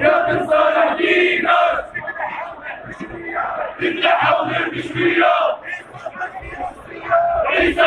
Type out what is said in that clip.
يا بن صالح دينك بالله حول المشفيات عيسى